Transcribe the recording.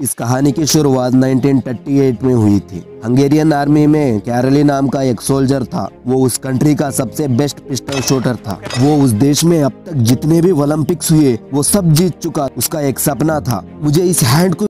इस कहानी की शुरुआत 1938 में हुई थी। हंगेरियन आर्मी में कैरली नाम का एक सोल्जर था। वो उस कंट्री का सबसे बेस्ट पिस्टल शूटर था। वो उस देश में अब तक जितने भी ओलंपिक्स हुए, वो सब जीत चुका। उसका एक सपना था, मुझे इस हैंड को